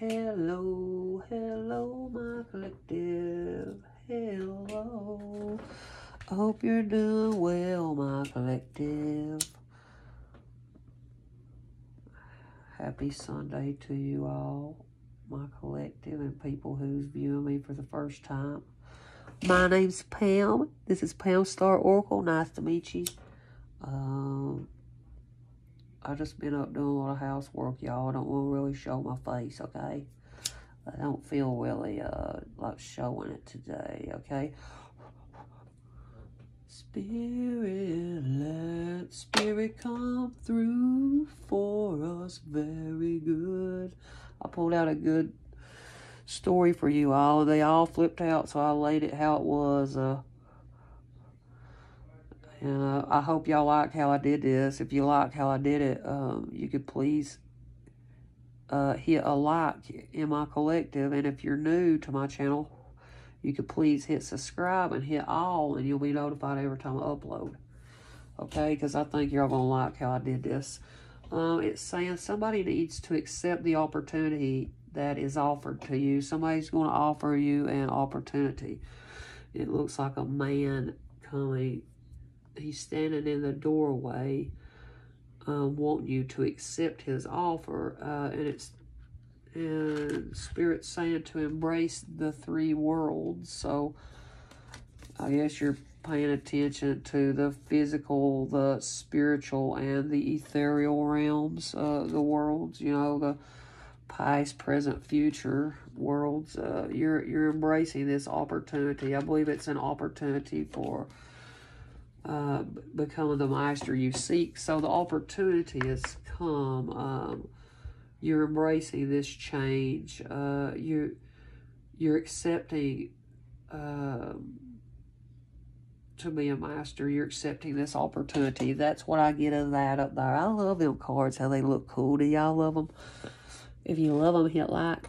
Hello, hello, my collective. Hello. I hope you're doing well, my collective. Happy Sunday to you all, my collective, and people who's viewing me for the first time. My name's Pam. This is Pam Star Oracle. Nice to meet you. Um, I just been up doing a lot of housework, y'all. I don't want to really show my face, okay? I don't feel really uh like showing it today, okay? Spirit, let spirit come through for us. Very good. I pulled out a good story for you all. They all flipped out, so I laid it how it was. Uh, and uh, I hope y'all like how I did this. If you like how I did it, um, you could please uh, hit a like in my collective. And if you're new to my channel, you could please hit subscribe and hit all, and you'll be notified every time I upload. Okay, because I think you're all going to like how I did this. Um, it's saying somebody needs to accept the opportunity that is offered to you. Somebody's going to offer you an opportunity. It looks like a man coming he's standing in the doorway um, wanting you to accept his offer uh, and it's and spirit saying to embrace the three worlds. So i guess you're paying attention to the physical the spiritual and the ethereal realms uh, the worlds you know the past present future worlds. Uh, you're you're embracing this opportunity. I believe it's an opportunity for uh, becoming the master you seek. So the opportunity has come. Um, you're embracing this change. Uh, you you're accepting um, to be a master. You're accepting this opportunity. That's what I get of that up there. I love them cards. How they look cool. Do y'all love them? If you love them, hit like.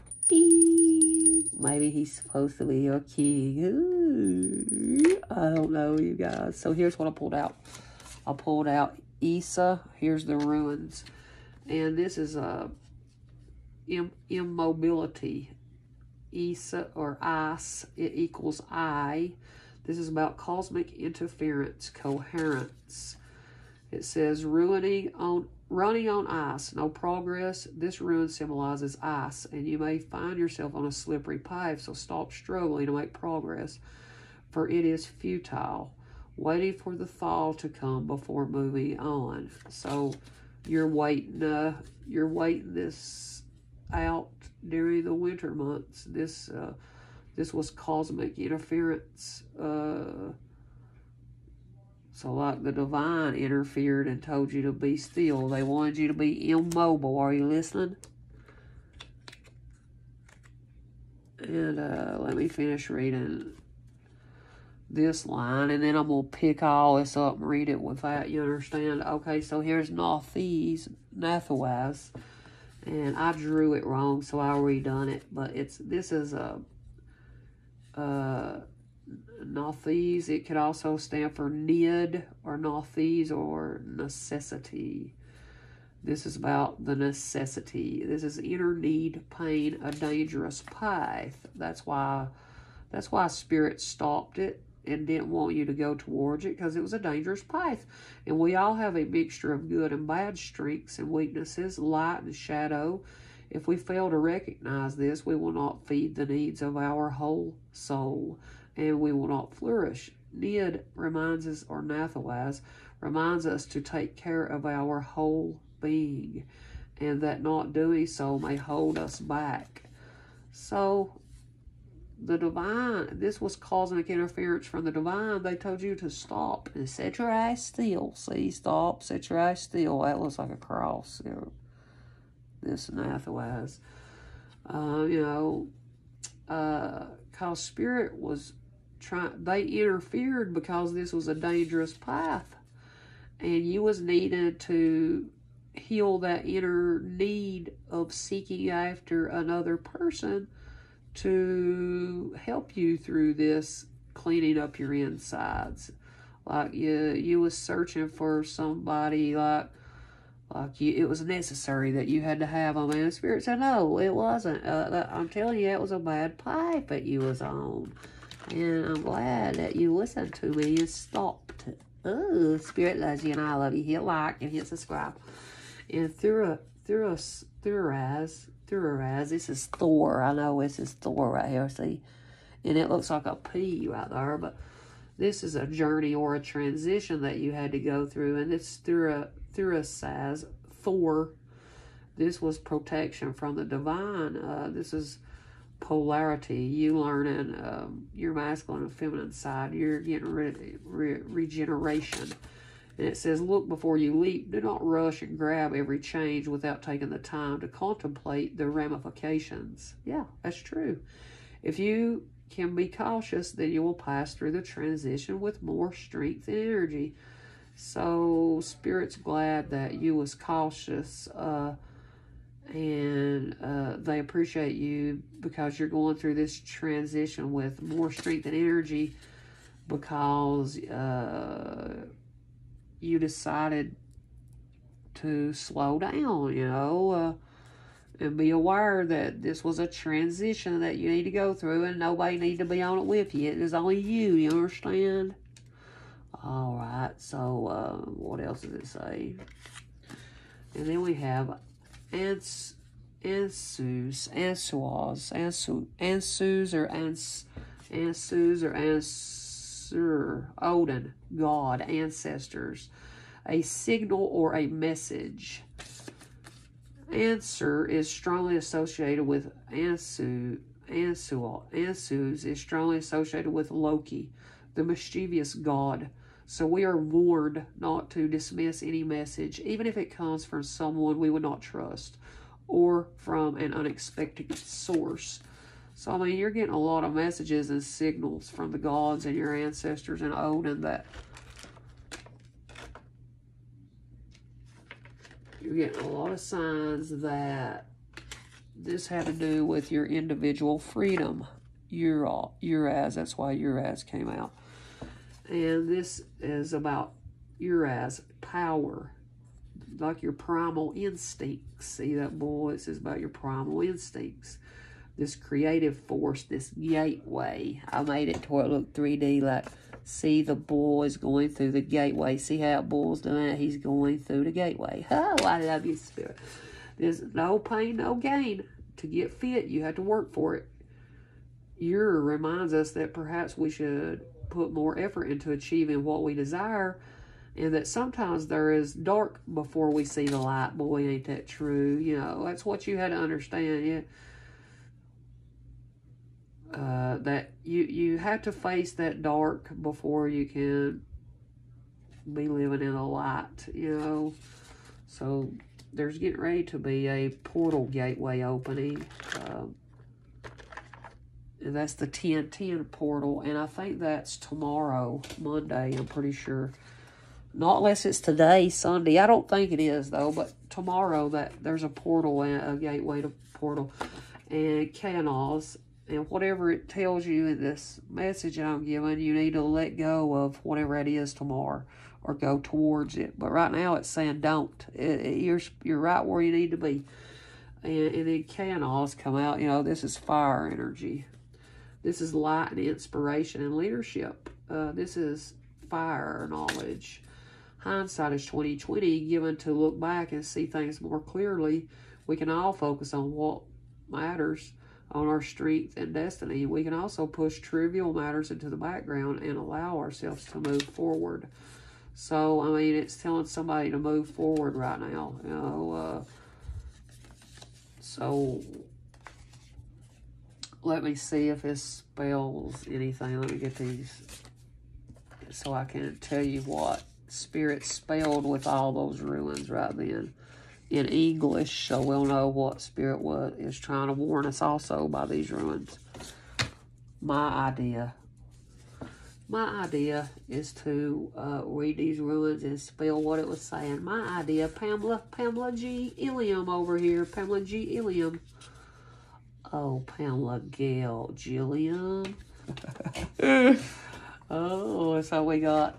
Maybe he's supposed to be your king. Ooh, I don't know, you guys. So here's what I pulled out. I pulled out Isa. Here's the ruins. And this is a Im immobility. Isa or ice, it equals I. This is about cosmic interference, coherence. It says ruining on running on ice, no progress. This ruin symbolizes ice, and you may find yourself on a slippery path, so stop struggling to make progress, for it is futile. Waiting for the thaw to come before moving on. So you're waiting, uh, you're waiting this out during the winter months. This, uh, this was cosmic interference. Uh, so like the divine interfered and told you to be still. They wanted you to be immobile. Are you listening? And uh, let me finish reading this line, and then I'm going to pick all this up and read it with that, you understand? Okay, so here's Nathes, Nathawaz, and I drew it wrong, so I redone it, but it's, this is a, uh, Nathes. It could also stand for need or Nathes or necessity. This is about the necessity. This is inner need, pain, a dangerous path. That's why that's why spirit stopped it and didn't want you to go towards it because it was a dangerous path. And we all have a mixture of good and bad strengths and weaknesses, light and shadow. If we fail to recognize this, we will not feed the needs of our whole soul and we will not flourish. Nid reminds us, or Nathawaz, reminds us to take care of our whole being, and that not doing so may hold us back. So, the divine, this was cosmic interference from the divine. They told you to stop and set your eyes still. See, stop, set your eyes still. That looks like a cross. You know, this Nathawaz. Uh, you know, uh, cause spirit was trying they interfered because this was a dangerous path and you was needed to heal that inner need of seeking after another person to help you through this cleaning up your insides like you you was searching for somebody like like you, it was necessary that you had to have them. And the spirit said, no, it wasn't. Uh, I'm telling you, it was a bad pipe that you was on. And I'm glad that you listened to me and stopped. Oh, spirit loves you and I love you. Hit like and hit subscribe. And through a, through a, through a through eyes, this is Thor. I know this is Thor right here, see? And it looks like a P right there, but this is a journey or a transition that you had to go through. And it's through a, through a size four. This was protection from the divine. Uh, this is polarity. You learning um, your masculine and feminine side. You're getting rid re regeneration. And it says, look before you leap. Do not rush and grab every change without taking the time to contemplate the ramifications. Yeah, that's true. If you can be cautious, then you will pass through the transition with more strength and energy. So Spirit's glad that you was cautious uh, and uh, they appreciate you because you're going through this transition with more strength and energy because uh, you decided to slow down, you know, uh, and be aware that this was a transition that you need to go through and nobody need to be on it with you. It is only you, you understand? All right, so uh, what else does it say? And then we have ans, ansus, ansuas, ansu, ansus or ans, ansus or ansur, Odin, God, ancestors, a signal or a message. Answer is strongly associated with Ansu, Ansu, Ansus is strongly associated with Loki, the mischievous god. So we are warned not to dismiss any message, even if it comes from someone we would not trust or from an unexpected source. So, I mean, you're getting a lot of messages and signals from the gods and your ancestors and Odin that you're getting a lot of signs that this had to do with your individual freedom. You're Uras, that's why Uras came out. And this is about Uras power, like your primal instincts. See that boy? It says about your primal instincts. This creative force, this gateway. I made it to where it looked 3D like see the bull is going through the gateway. See how bull's doing it? He's going through the gateway. Oh, I love you, Spirit. There's no pain, no gain. To get fit, you have to work for it. Ur reminds us that perhaps we should put more effort into achieving what we desire and that sometimes there is dark before we see the light. Boy, ain't that true. You know, that's what you had to understand. Yeah. Uh, that you you have to face that dark before you can be living in the light, you know. So there's getting ready to be a portal gateway opening. Um, and that's the 1010 portal. And I think that's tomorrow, Monday, I'm pretty sure. Not unless it's today, Sunday. I don't think it is, though. But tomorrow, that there's a portal, a gateway to portal. And canals. And whatever it tells you in this message I'm giving, you need to let go of whatever it is tomorrow or go towards it. But right now it's saying don't. It, it, you're, you're right where you need to be. And, and then canals come out. You know, this is fire energy. This is light and inspiration and leadership. Uh, this is fire knowledge. Hindsight is 2020, given to look back and see things more clearly. We can all focus on what matters, on our strength and destiny. We can also push trivial matters into the background and allow ourselves to move forward. So, I mean, it's telling somebody to move forward right now. You know, uh, so let me see if it spells anything. Let me get these so I can tell you what spirit spelled with all those ruins right then in English, so we'll know what spirit was is trying to warn us also by these ruins. My idea. My idea is to uh, read these ruins and spell what it was saying. My idea, Pamela, Pamela G. Ilium over here, Pamela G. Ilium. Oh, Pamela Gail Gilliam. oh, so we got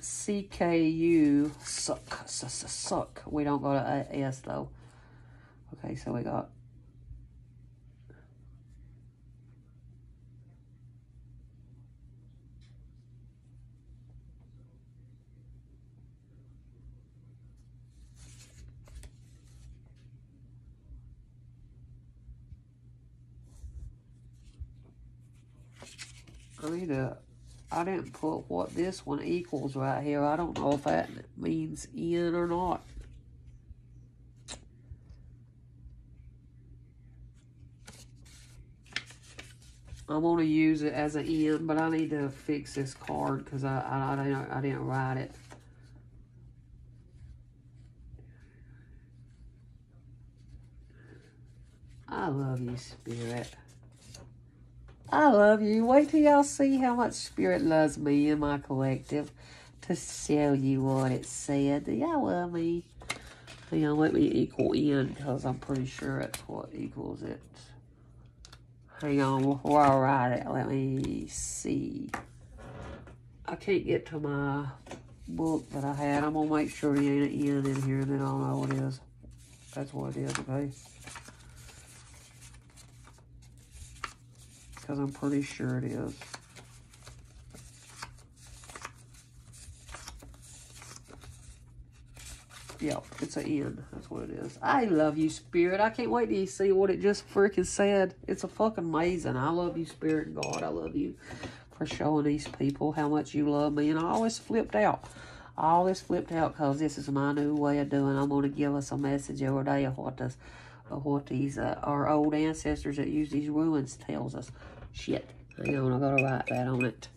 C-K-U, suck, suck, suck. We don't go to S, though. Okay, so we got I to, I didn't put what this one equals right here. I don't know if that means in or not. I'm going to use it as an in, but I need to fix this card because I, I, I, didn't, I didn't write it. I love you, Spirit. I love you. Wait till y'all see how much Spirit loves me and my collective to show you what it said. Do y'all love me? Hang on, let me equal in because I'm pretty sure that's what equals it. Hang on, before I write it, let me see. I can't get to my book that I had. I'm going to make sure there ain't an N in here and then I'll know what it is. That's what it is, okay? Because I'm pretty sure it is. Yep, it's an N. That's what it is. I love you, Spirit. I can't wait to see what it just freaking said. It's a fucking amazing. I love you, Spirit God. I love you for showing these people how much you love me. And I always flipped out. I always flipped out because this is my new way of doing. I'm going to give us a message every day of what this, of what these uh, our old ancestors that use these ruins tells us. Shit. Hang on, I gotta write that on it.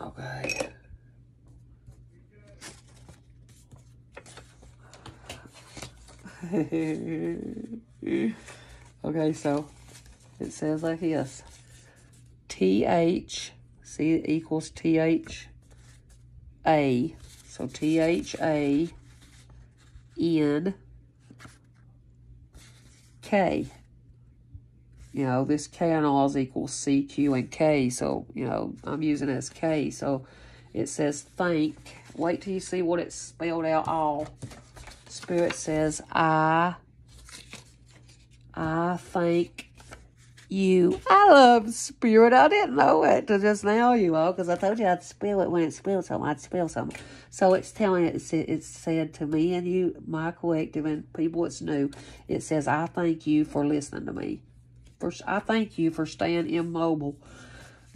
Okay. okay, so it says like this. TH, see it equals TH A. So THA N You know, this K and all is equals C, Q, and K. So, you know, I'm using it as K. So, it says think. Wait till you see what it's spelled out all. Spirit says, I, I thank you. I love spirit. I didn't know it till just now, you all, because I told you I'd spill it when it spilled something. I'd spill something. So it's telling it, it's said to me and you, my collective, and people it's new. It says, I thank you for listening to me. First, I thank you for staying immobile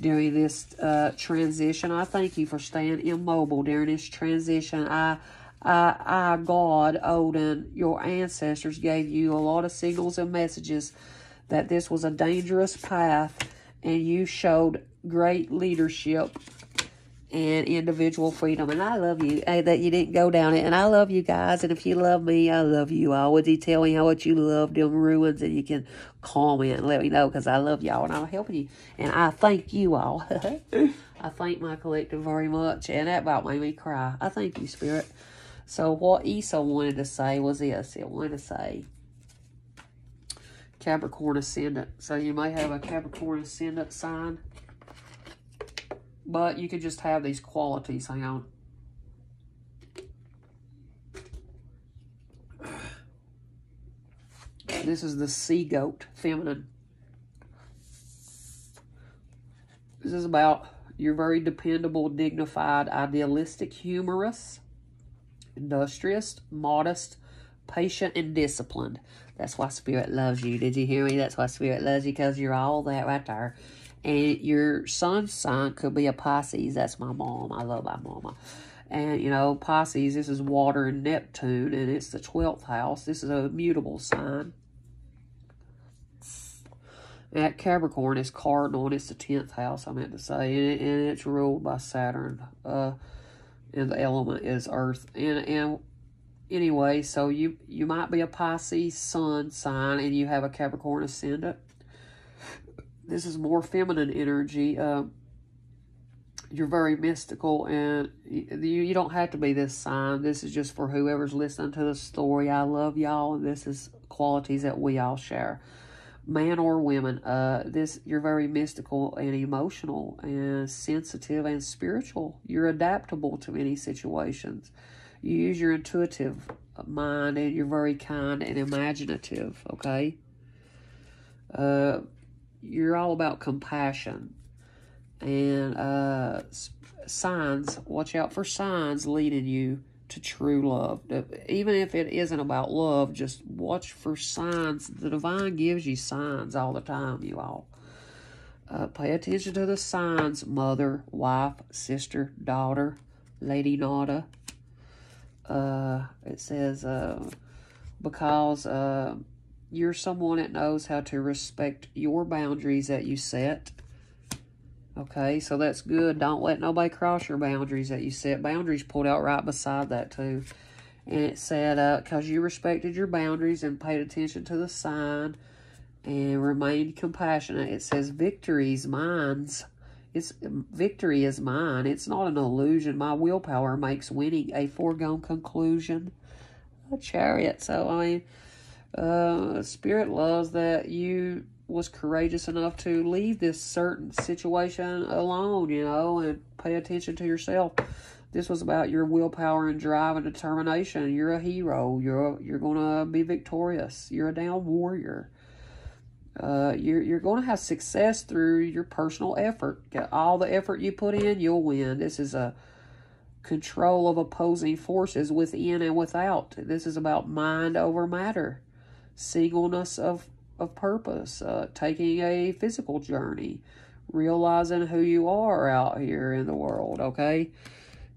during this uh, transition. I thank you for staying immobile during this transition. I I, I, God, Odin, your ancestors gave you a lot of signals and messages that this was a dangerous path and you showed great leadership and individual freedom. And I love you hey, that you didn't go down it. And I love you guys. And if you love me, I love you you tell me how much you love them ruins? And you can comment and let me know because I love y'all and I'm helping you. And I thank you all. I thank my collective very much. And that about made me cry. I thank you, Spirit. So what Esau wanted to say was this. It wanted to say, Capricorn Ascendant. So you may have a Capricorn Ascendant sign. But you could just have these qualities. Hang on. This is the sea goat, feminine. This is about you're very dependable, dignified, idealistic, humorous, industrious, modest, patient, and disciplined. That's why Spirit loves you. Did you hear me? That's why Spirit loves you because you're all that right there. And your sun's sign could be a Pisces. That's my mom. I love my mama. And, you know, Pisces, this is water and Neptune, and it's the 12th house. This is a mutable sign. At Capricorn, it's cardinal, and it's the 10th house, I meant to say. And, and it's ruled by Saturn. Uh, and the element is Earth. And, and anyway, so you, you might be a Pisces sun sign and you have a Capricorn ascendant. This is more feminine energy. Uh, you're very mystical and you, you don't have to be this sign. This is just for whoever's listening to the story. I love y'all this is qualities that we all share. man or women, uh, this you're very mystical and emotional and sensitive and spiritual. You're adaptable to many situations. You use your intuitive mind and you're very kind and imaginative, okay? Uh, you're all about compassion and uh, signs. Watch out for signs leading you to true love. Even if it isn't about love, just watch for signs. The divine gives you signs all the time, you all. Uh, pay attention to the signs mother, wife, sister, daughter, Lady Nada. Uh, it says, uh, because uh, you're someone that knows how to respect your boundaries that you set Okay, so that's good. Don't let nobody cross your boundaries that you set. Boundaries pulled out right beside that too. And it said, uh, because you respected your boundaries and paid attention to the sign and remained compassionate. It says, victory's mine's. It's victory is mine. It's not an illusion. My willpower makes winning a foregone conclusion. A chariot. So I mean, uh, Spirit loves that you was courageous enough to leave this certain situation alone, you know, and pay attention to yourself. This was about your willpower and drive and determination. You're a hero. You're you're gonna be victorious. You're a down warrior. Uh, you're you're gonna have success through your personal effort. Get All the effort you put in, you'll win. This is a control of opposing forces within and without. This is about mind over matter, singleness of of purpose, uh, taking a physical journey, realizing who you are out here in the world, okay?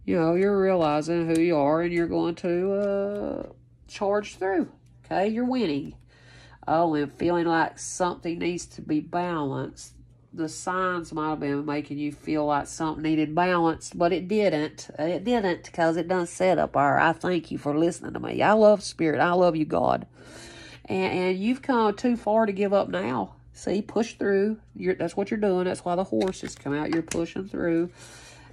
You know, you're realizing who you are and you're going to uh, charge through, okay? You're winning. Oh, and feeling like something needs to be balanced. The signs might have been making you feel like something needed balanced, but it didn't. It didn't because it done set up our. I thank you for listening to me. I love Spirit. I love you, God and, and you've come too far to give up now. See, push through. You're, that's what you're doing. That's why the horses come out. You're pushing through.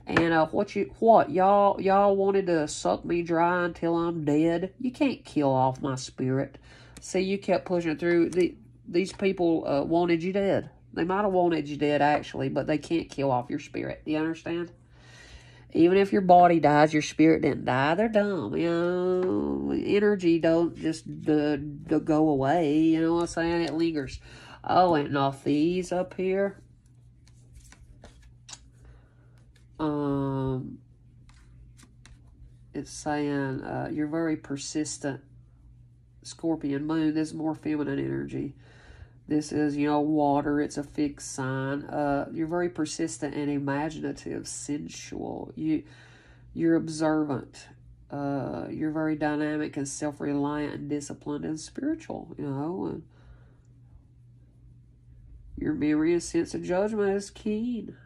And uh, what you what y'all y'all wanted to suck me dry until I'm dead? You can't kill off my spirit. See, you kept pushing through. The, these people uh, wanted you dead. They might have wanted you dead actually, but they can't kill off your spirit. Do you understand? Even if your body dies, your spirit didn't die. They're dumb. You know, energy don't just go away. You know what I'm saying? It lingers. Oh, and now these up here. Um, it's saying uh, you're very persistent. Scorpion moon. This is more feminine energy. This is, you know, water. It's a fixed sign. Uh, you're very persistent and imaginative, sensual. You, you're observant. Uh, you're very dynamic and self-reliant and disciplined and spiritual, you know. And your memory and sense of judgment is keen.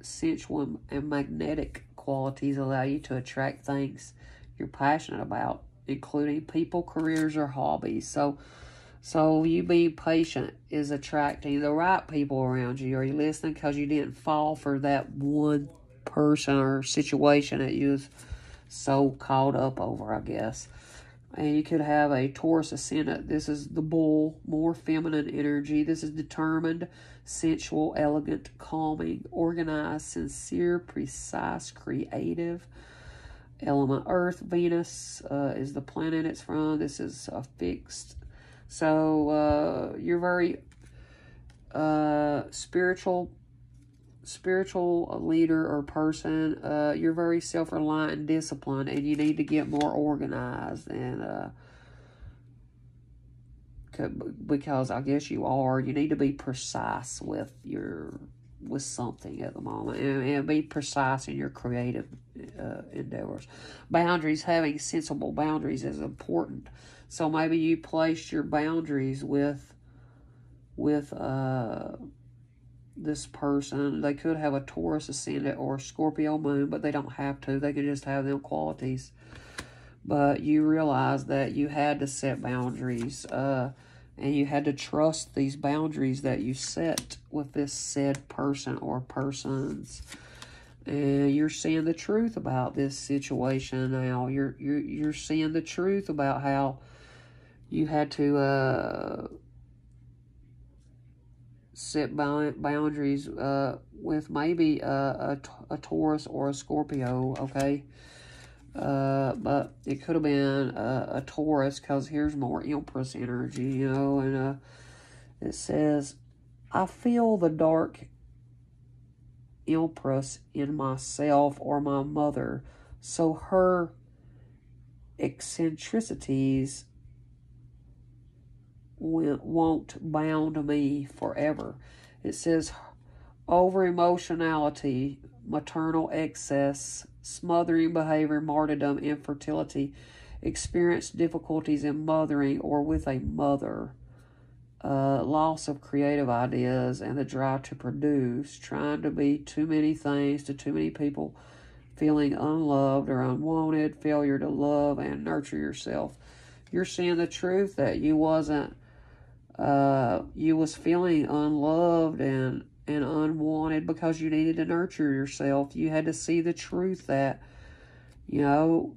Sensual and magnetic qualities allow you to attract things you're passionate about, including people, careers, or hobbies. So, so you being patient is attracting the right people around you. Are you listening? Because you didn't fall for that one person or situation that you was so caught up over, I guess. And you could have a Taurus ascendant. This is the bull, more feminine energy. This is determined, sensual, elegant, calming, organized, sincere, precise, creative. Element Earth, Venus uh, is the planet it's from. This is a fixed so uh, you're very uh, spiritual spiritual leader or person. Uh, you're very self-reliant and disciplined, and you need to get more organized and uh, because I guess you are. You need to be precise with your with something at the moment and, and be precise in your creative uh, endeavors. Boundaries, having sensible boundaries is important. So maybe you placed your boundaries with with uh, this person. They could have a Taurus ascendant or a Scorpio moon, but they don't have to. They could just have them qualities. But you realize that you had to set boundaries. Uh, and you had to trust these boundaries that you set with this said person or persons and you're seeing the truth about this situation now you're you're you're seeing the truth about how you had to uh, set boundaries uh, with maybe a, a, a, Taurus or a Scorpio, okay? Uh, but it could have been a, a Taurus because here's more Empress energy, you know, and uh, it says, I feel the dark Empress in myself or my mother, so her eccentricities won't bound me forever. It says over emotionality, maternal excess, smothering behavior, martyrdom, infertility, experience difficulties in mothering or with a mother, uh, loss of creative ideas and the drive to produce, trying to be too many things to too many people, feeling unloved or unwanted, failure to love and nurture yourself. You're seeing the truth that you wasn't uh, you was feeling unloved and and unwanted because you needed to nurture yourself. You had to see the truth that, you know,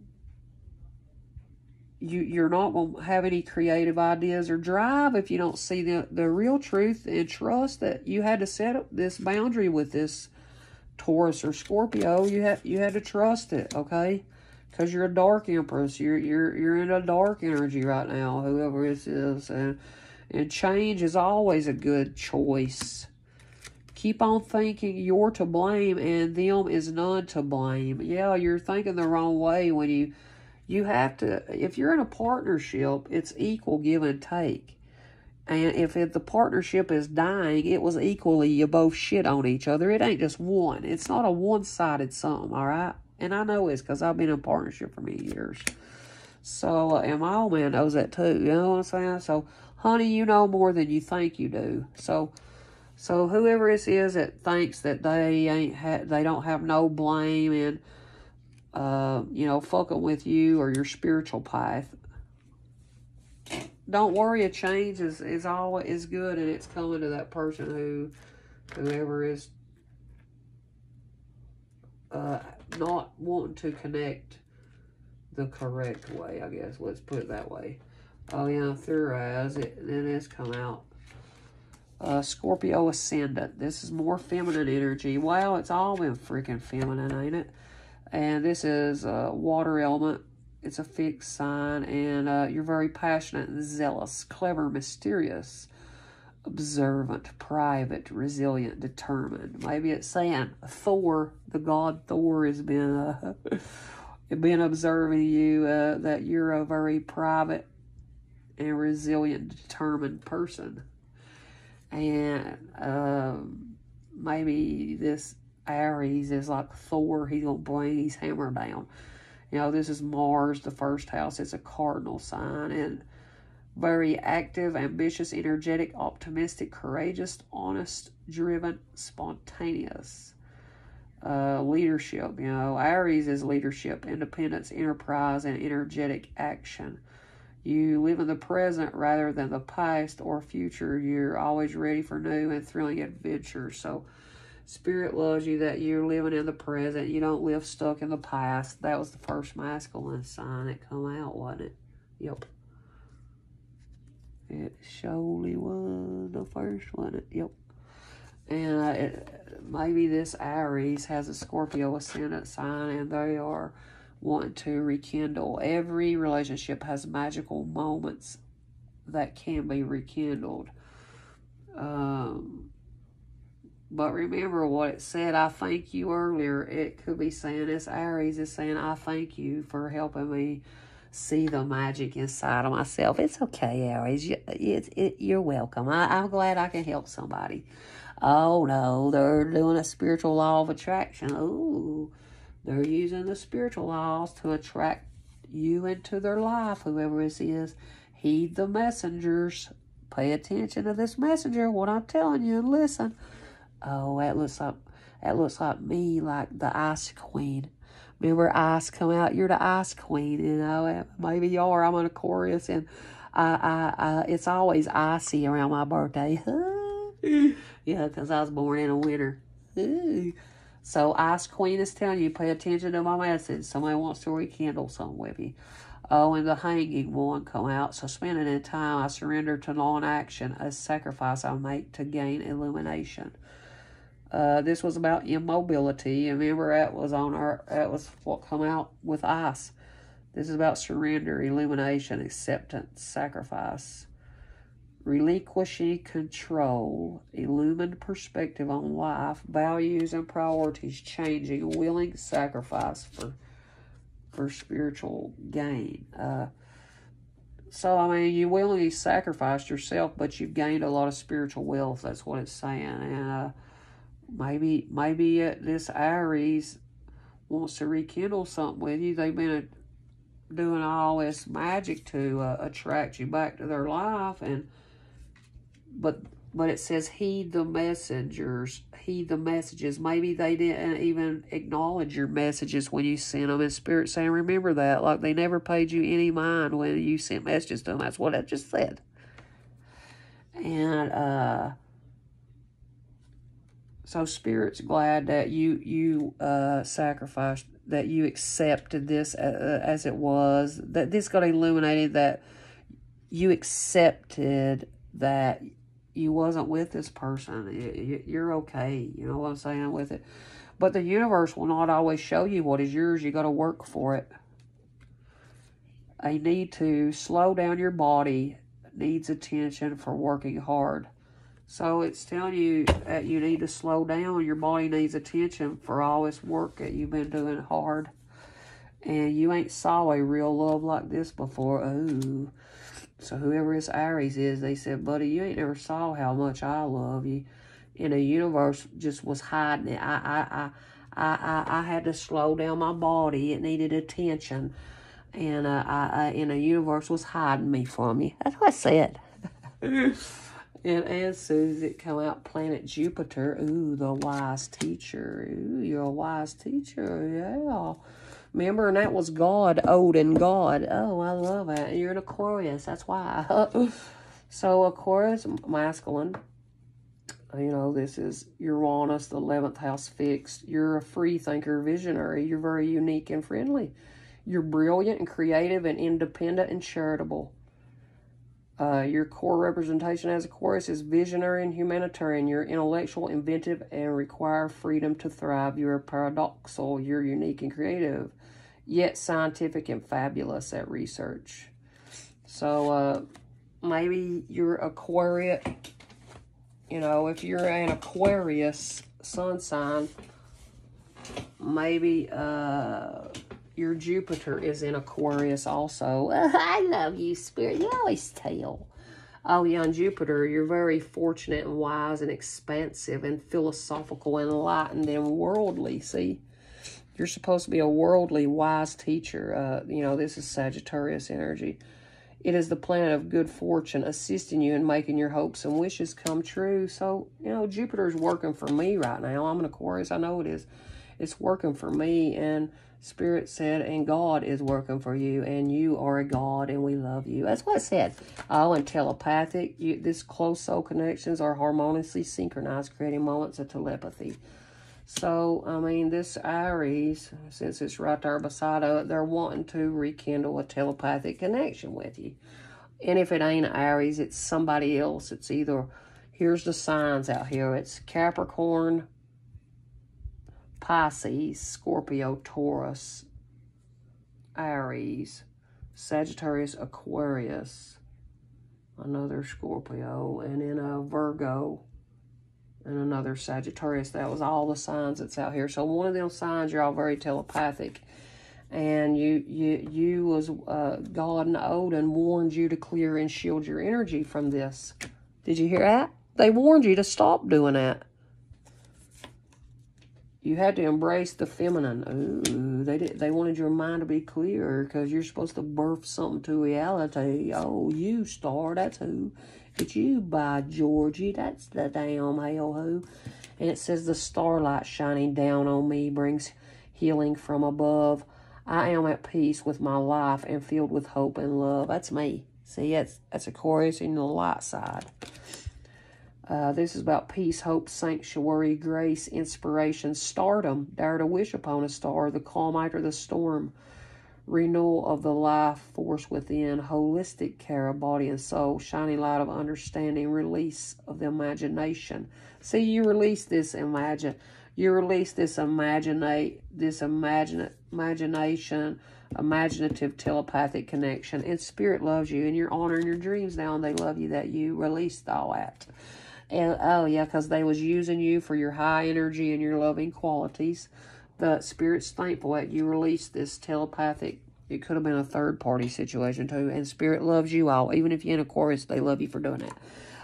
you you're not going to have any creative ideas or drive if you don't see the the real truth and trust that you had to set up this boundary with this Taurus or Scorpio. You had you had to trust it, okay? Because you're a dark empress. You're you're you're in a dark energy right now. Whoever this is, and and change is always a good choice. Keep on thinking you're to blame and them is none to blame. Yeah, you're thinking the wrong way when you you have to if you're in a partnership, it's equal give and take. And if it, the partnership is dying, it was equally you both shit on each other. It ain't just one. It's not a one-sided sum, all right? And I know it's because I've been in partnership for many years. So, uh, and my old man knows that too. You know what I'm saying? So, honey, you know more than you think you do. So, so whoever this is that thinks that they ain't ha- they don't have no blame in, uh, you know, fucking with you or your spiritual path, don't worry. A change is is always is good, and it's coming to that person who, whoever is, uh, not wanting to connect the correct way. I guess let's put it that way. Oh yeah, through eyes, it then it's come out. Uh, Scorpio Ascendant. This is more feminine energy. Wow, it's all been freaking feminine, ain't it? And this is uh, water element. It's a fixed sign, and uh, you're very passionate and zealous, clever, mysterious, observant, private, resilient, determined. Maybe it's saying Thor, the god Thor, has been uh, been observing you uh, that you're a very private and resilient, determined person. And um, maybe this Aries is like Thor. He's to bring his hammer down. You know, this is Mars, the first house. It's a cardinal sign. And very active, ambitious, energetic, optimistic, courageous, honest, driven, spontaneous. Uh, leadership, you know, Aries is leadership, independence, enterprise, and energetic action. You live in the present rather than the past or future. You're always ready for new and thrilling adventures. So, Spirit loves you that you're living in the present. You don't live stuck in the past. That was the first masculine sign that come out, wasn't it? Yep. It surely was the first one. Yep. And uh, it, maybe this Aries has a Scorpio ascendant sign, and they are want to rekindle. Every relationship has magical moments that can be rekindled. Um, but remember what it said, I thank you earlier. It could be saying this Aries is saying, I thank you for helping me see the magic inside of myself. It's okay, Aries. You, it's, it, you're welcome. I, I'm glad I can help somebody. Oh no, they're doing a spiritual law of attraction. Ooh, they're using the spiritual laws to attract you into their life, whoever this is. Heed the messengers. Pay attention to this messenger, what I'm telling you, and listen. Oh, that looks like that looks like me, like the ice queen. Remember, ice come out. You're the ice queen, you know. Maybe you are. I'm an Aquarius, and I, I, I, it's always icy around my birthday. yeah, because I was born in a winter. So Ice Queen is telling you, pay attention to my message. Somebody wants to rekindle something with you. Oh, and the hanging one come out. So spending in time, I surrender to non-action, a sacrifice I make to gain illumination. Uh, this was about immobility. Remember, that was on our, that was what come out with ice. This is about surrender, illumination, acceptance, sacrifice relinquishing control, illumined perspective on life, values and priorities changing, willing sacrifice for for spiritual gain. Uh, so I mean, you willingly sacrificed yourself, but you've gained a lot of spiritual wealth. That's what it's saying, and uh, maybe maybe uh, this Aries wants to rekindle something with you. They've been uh, doing all this magic to uh, attract you back to their life, and but but it says heed the messengers, heed the messages. Maybe they didn't even acknowledge your messages when you sent them. And Spirit saying, remember that. Like they never paid you any mind when you sent messages to them. That's what I just said. And uh, so Spirit's glad that you you uh, sacrificed, that you accepted this uh, as it was. That this got illuminated that you accepted that you wasn't with this person. You're okay. You know what I'm saying with it. But the universe will not always show you what is yours. You got to work for it. A need to slow down your body needs attention for working hard. So it's telling you that you need to slow down. Your body needs attention for all this work that you've been doing hard. And you ain't saw a real love like this before. Ooh. So whoever this Aries is, they said, buddy, you ain't never saw how much I love you. And the universe just was hiding it. I, I, I, I, I, had to slow down my body. It needed attention. And, uh, I, I, and the universe was hiding me from you. That's what I said. and as soon as it come out, planet Jupiter, ooh, the wise teacher. Ooh, you're a wise teacher, yeah. Remember, and that was God, Odin, God. Oh, I love it. You're an Aquarius. That's why. so Aquarius, masculine. You know, this is Uranus, the 11th house fixed. You're a free thinker, visionary. You're very unique and friendly. You're brilliant and creative and independent and charitable. Uh, your core representation as Aquarius is visionary and humanitarian. You're intellectual, inventive, and require freedom to thrive. You're paradoxal. You're unique and creative yet scientific and fabulous at research. So uh, maybe you're Aquarius, you know, if you're an Aquarius sun sign, maybe uh, your Jupiter is in Aquarius also. I love you, Spirit. You always tell. Oh, yeah, on Jupiter, you're very fortunate and wise and expansive and philosophical and enlightened and worldly, see? You're supposed to be a worldly, wise teacher. Uh, you know, this is Sagittarius energy. It is the planet of good fortune assisting you in making your hopes and wishes come true. So, you know, Jupiter is working for me right now. I'm an Aquarius. I know it is. It's working for me. And Spirit said, and God is working for you. And you are a God and we love you. That's what I said. Oh, and telepathic. You, this close soul connections are harmoniously synchronized, creating moments of telepathy. So, I mean, this Aries, since it's right there beside it, they're wanting to rekindle a telepathic connection with you. And if it ain't Aries, it's somebody else. It's either, here's the signs out here. It's Capricorn, Pisces, Scorpio, Taurus, Aries, Sagittarius, Aquarius, another Scorpio, and then a Virgo, and another Sagittarius. That was all the signs that's out here. So one of them signs, you're all very telepathic. And you you you was uh, God and Odin warned you to clear and shield your energy from this. Did you hear that? They warned you to stop doing that. You had to embrace the feminine. Ooh, they did. They wanted your mind to be clear because you're supposed to birth something to reality. Oh, you star, that's who. It's you by Georgie. That's the damn hell-ho. And it says, the starlight shining down on me brings healing from above. I am at peace with my life and filled with hope and love. That's me. See, that's, that's Aquarius in the light side. Uh, this is about peace, hope, sanctuary, grace, inspiration, stardom. Dare to wish upon a star, the calm after the storm, renewal of the life force within, holistic care of body and soul, shining light of understanding, release of the imagination. See, you release this imagine, you release this imaginate, this imagine, imagination, imaginative telepathic connection, and spirit loves you, and you're honoring your dreams now, and they love you that you released all that. And oh yeah, because they was using you for your high energy and your loving qualities. The spirit's thankful that you released this telepathic. It could have been a third party situation too. And spirit loves you all, even if you're in Aquarius, they love you for doing that.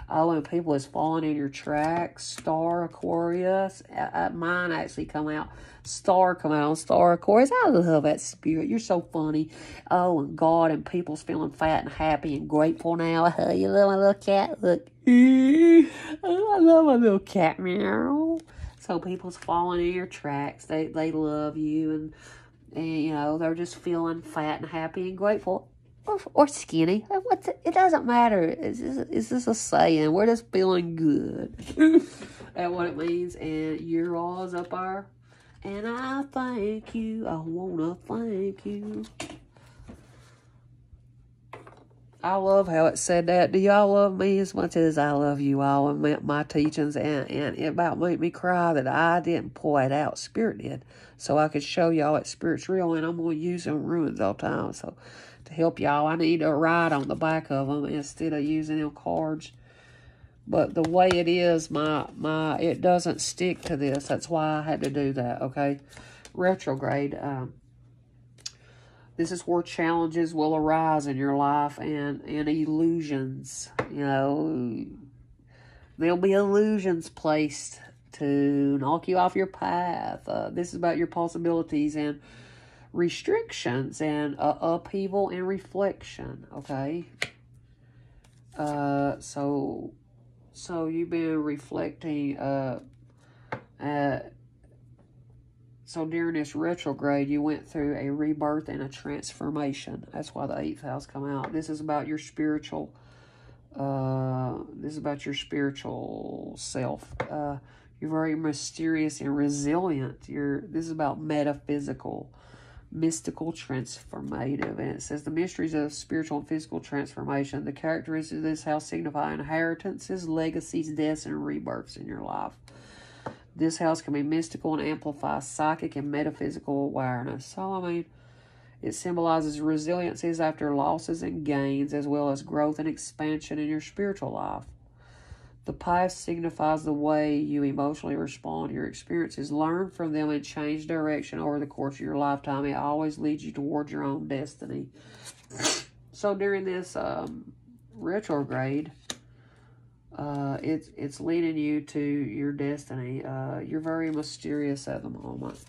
Oh, and people is falling in your tracks. Star Aquarius. Uh, uh, mine actually come out. Star come out on Star Aquarius. I love that spirit. You're so funny. Oh, and God and people's feeling fat and happy and grateful now. Oh, you love my little cat. Look. I love my little cat. Meow. So people's falling in your tracks. They they love you and and you know they're just feeling fat and happy and grateful or, or skinny. What's it? it doesn't matter. Is this, is this a saying? We're just feeling good. That's what it means. And you're always up there. And I thank you. I want to thank you. I love how it said that. Do y'all love me as much as I love you all and my teachings? And, and it about made me cry that I didn't pull it out. Spirit did. So I could show y'all that Spirit's real. And I'm going to use them ruins all time. So to help y'all. I need to write on the back of them instead of using them cards. But the way it is, my my it doesn't stick to this. That's why I had to do that, okay? Retrograde. Um, this is where challenges will arise in your life and, and illusions. You know, there'll be illusions placed to knock you off your path. Uh, this is about your possibilities and restrictions and uh, upheaval and reflection, okay? Uh, so, so you've been reflecting, uh, uh, so during this retrograde, you went through a rebirth and a transformation. That's why the eighth house come out. This is about your spiritual, uh, this is about your spiritual self. Uh, you're very mysterious and resilient. You're, this is about metaphysical mystical transformative. And it says the mysteries of spiritual and physical transformation. The characteristics of this house signify inheritances, legacies, deaths, and rebirths in your life. This house can be mystical and amplify psychic and metaphysical awareness. So, I mean, it symbolizes resiliences after losses and gains, as well as growth and expansion in your spiritual life. The path signifies the way you emotionally respond to your experiences. Learn from them and change direction over the course of your lifetime. It always leads you towards your own destiny. So during this um, retrograde, uh, it's it's leading you to your destiny. Uh, you're very mysterious at the moment,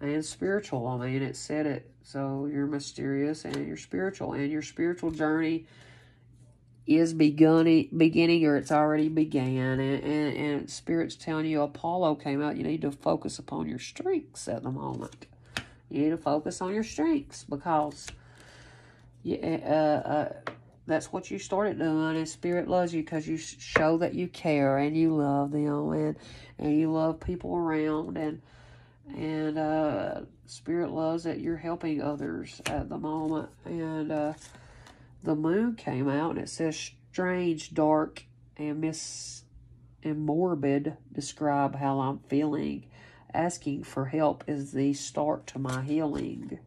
and spiritual. I mean, it said it. So you're mysterious and you're spiritual, and your spiritual journey is beginning, beginning or it's already began. And, and, and Spirit's telling you Apollo came out. You need to focus upon your strengths at the moment. You need to focus on your strengths because you, uh, uh, that's what you started doing. And Spirit loves you because you show that you care and you love them and, and you love people around. And, and uh, Spirit loves that you're helping others at the moment. And, uh, the moon came out and it says strange, dark, and miss and morbid describe how I'm feeling. Asking for help is the start to my healing.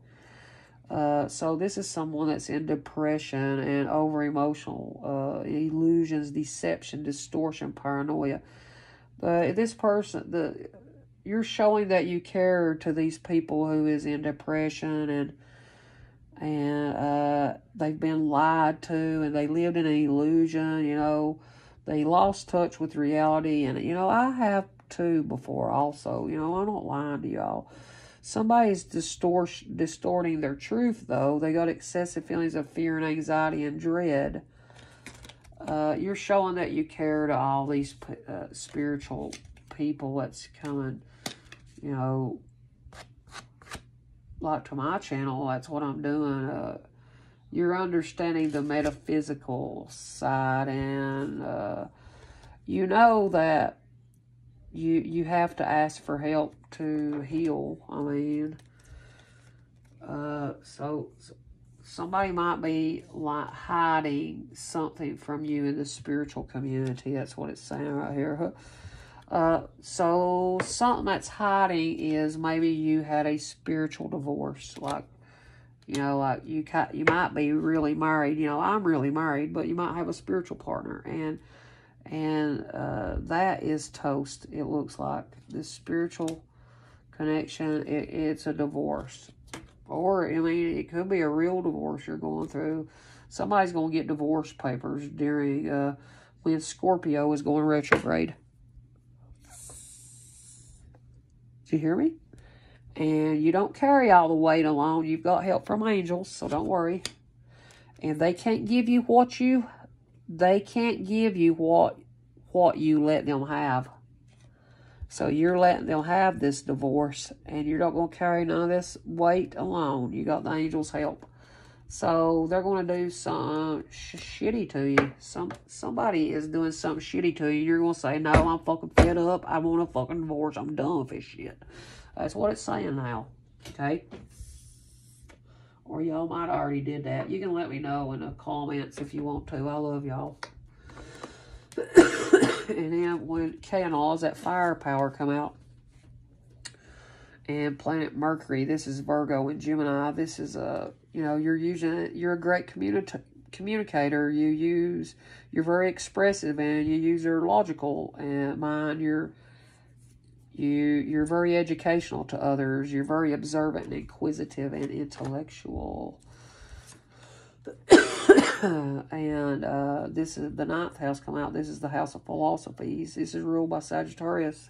Uh, so this is someone that's in depression and over emotional, uh, illusions, deception, distortion, paranoia. But this person, the you're showing that you care to these people who is in depression and and uh, they've been lied to and they lived in an illusion, you know. They lost touch with reality, and, you know, I have too before also. You know, I'm not lying to y'all. Somebody's distort- distorting their truth, though. They got excessive feelings of fear and anxiety and dread. Uh, you're showing that you care to all these uh, spiritual people that's coming, you know, like to my channel, that's what I'm doing. Uh, you're understanding the metaphysical side and uh, you know that you you have to ask for help to heal. I mean, uh, so, so somebody might be like hiding something from you in the spiritual community. That's what it's saying right here. Uh, so something that's hiding is maybe you had a spiritual divorce, like you know, like you you might be really married. You know, I'm really married, but you might have a spiritual partner, and and uh, that is toast. It looks like this spiritual connection. It, it's a divorce, or I mean, it could be a real divorce you're going through. Somebody's going to get divorce papers during uh, when Scorpio is going retrograde. Do you hear me? And you don't carry all the weight alone. You've got help from angels, so don't worry. And they can't give you what you they can't give you what what you let them have. So you're letting them have this divorce, and you're not going to carry none of this weight alone. You got the angels' help. So they're going to do some sh shitty to you. Some Somebody is doing something shitty to you. You're going to say, no, I'm fucking fed up. I want a fucking divorce. I'm done with this shit. That's what it's saying now. Okay? Or y'all might already did that. You can let me know in the comments if you want to. I love y'all. and then when Canals, that firepower come out, and planet Mercury, this is Virgo and Gemini. This is a, you know, you're using, you're a great communicator communicator. You use, you're very expressive and you use your logical and mind. You're, you, you're very educational to others. You're very observant and inquisitive and intellectual. and uh, this is the ninth house come out. This is the house of philosophies. This is ruled by Sagittarius.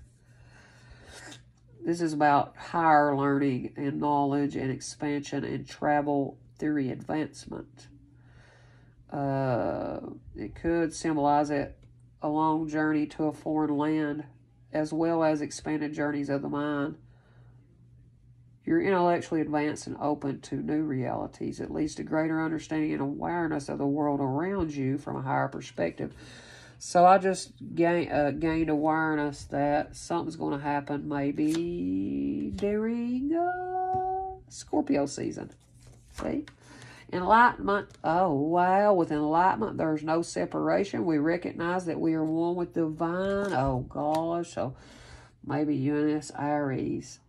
This is about higher learning and knowledge and expansion and travel theory advancement. Uh, it could symbolize it a long journey to a foreign land as well as expanded journeys of the mind. You're intellectually advanced and open to new realities. It leads to greater understanding and awareness of the world around you from a higher perspective. So I just gain, uh, gained awareness that something's going to happen maybe during uh, Scorpio season. See? Enlightenment. Oh, wow. With enlightenment, there's no separation. We recognize that we are one with the divine. Oh, gosh. So maybe Uranus, Aries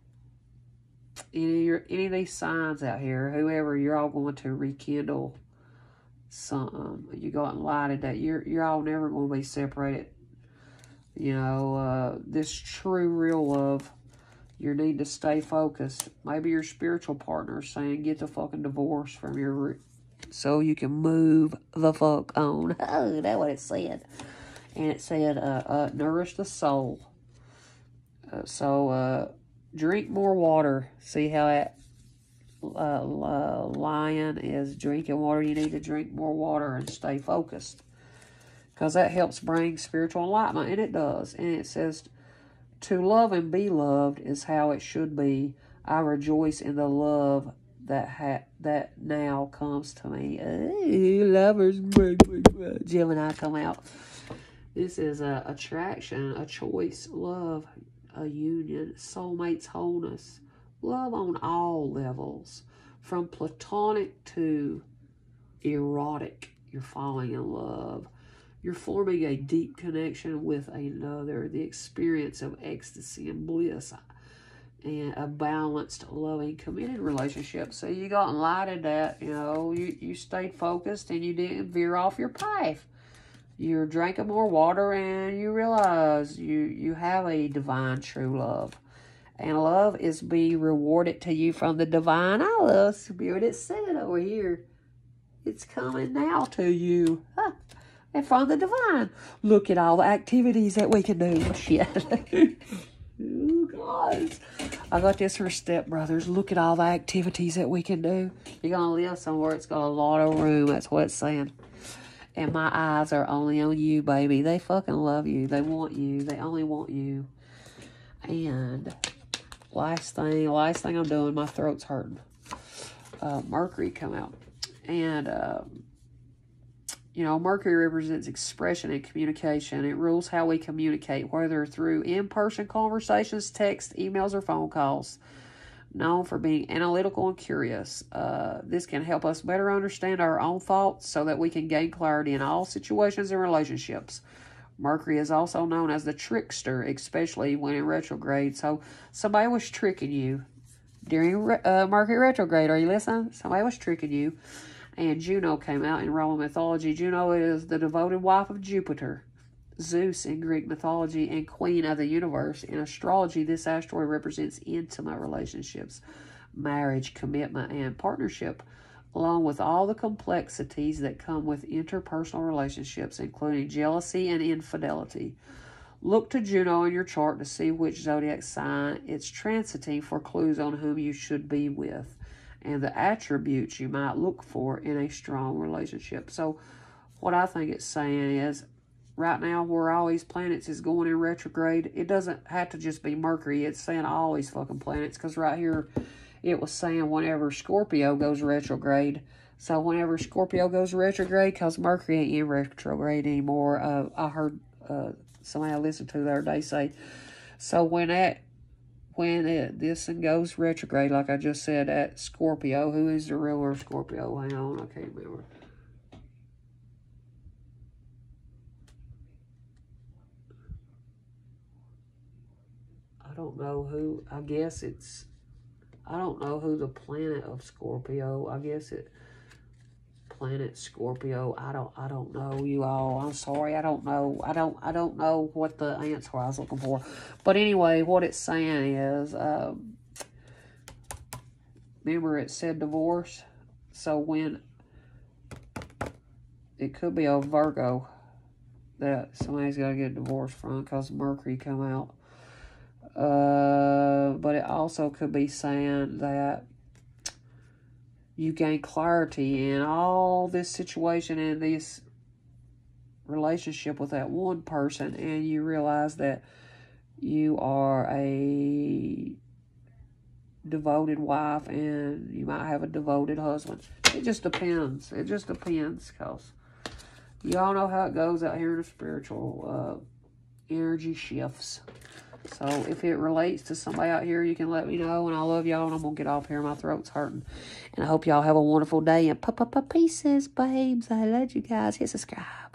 any of your any of these signs out here, whoever you're all going to rekindle some you go out and lighted that you're you're all never going to be separated. You know, uh, this true real love, you need to stay focused. Maybe your spiritual partner is saying get the fucking divorce from your so you can move the fuck on. Oh, that's what it said. And it said, uh, uh, nourish the soul. Uh, so, uh, drink more water. See how that uh, lion is drinking water. You need to drink more water and stay focused. Because that helps bring spiritual enlightenment. And it does. And it says, to love and be loved is how it should be. I rejoice in the love that ha that now comes to me. Ooh, lovers, Gemini come out. This is a attraction, a choice, love, a union, soulmates wholeness, love on all levels, from platonic to erotic. You're falling in love. You're forming a deep connection with another, the experience of ecstasy and bliss and a balanced, loving, committed relationship. So you got enlightened that, you know, you, you stayed focused and you didn't veer off your path you're drinking more water and you realize you, you have a divine true love. And love is being rewarded to you from the divine. I love spirit. It said over here. It's coming now to you. Huh. And from the divine. Look at all the activities that we can do. Shit. oh. I got this for stepbrothers. Look at all the activities that we can do. You're going to live somewhere. It's got a lot of room. That's what it's saying. And my eyes are only on you, baby. They fucking love you. They want you. They only want you. And last thing, last thing I'm doing, my throat's hurting. Uh, Mercury come out. And uh, you know, Mercury represents expression and communication. It rules how we communicate, whether through in person conversations, text, emails, or phone calls. Known for being analytical and curious. Uh, this can help us better understand our own thoughts so that we can gain clarity in all situations and relationships. Mercury is also known as the trickster, especially when in retrograde. So somebody was tricking you during uh, Mercury retrograde. Are you listening? Somebody was tricking you and Juno came out in Roman mythology. Juno is the devoted wife of Jupiter, Zeus in Greek mythology, and queen of the universe. In astrology, this asteroid represents intimate relationships, marriage, commitment, and partnership, along with all the complexities that come with interpersonal relationships, including jealousy and infidelity. Look to Juno in your chart to see which zodiac sign it's transiting for clues on whom you should be with and the attributes you might look for in a strong relationship. So, what I think it's saying is right now, where all these planets is going in retrograde, it doesn't have to just be Mercury, it's saying all these fucking planets because right here it was saying whenever Scorpio goes retrograde. So, whenever Scorpio goes retrograde, because Mercury ain't in retrograde anymore, uh, I heard uh, somebody I listened to the other day say, so when that when it this and goes retrograde, like I just said, at Scorpio. Who is the ruler of Scorpio? Hang on, I can't remember. I don't know who. I guess it's. I don't know who the planet of Scorpio. I guess it planet Scorpio. I don't I don't know you all. I'm sorry. I don't know. I don't I don't know what the answer I was looking for. But anyway, what it's saying is um, remember it said divorce. So when it could be a Virgo that somebody's got to get divorced from because Mercury come out. Uh, but it also could be saying that you gain clarity in all this situation and this relationship with that one person and you realize that you are a devoted wife and you might have a devoted husband. It just depends. It just depends because y'all know how it goes out here in the spiritual uh, energy shifts. So if it relates to somebody out here, you can let me know. And I love y'all. And I'm going to get off here. My throat's hurting. And I hope y'all have a wonderful day. And pieces, babes. I love you guys. Hit subscribe.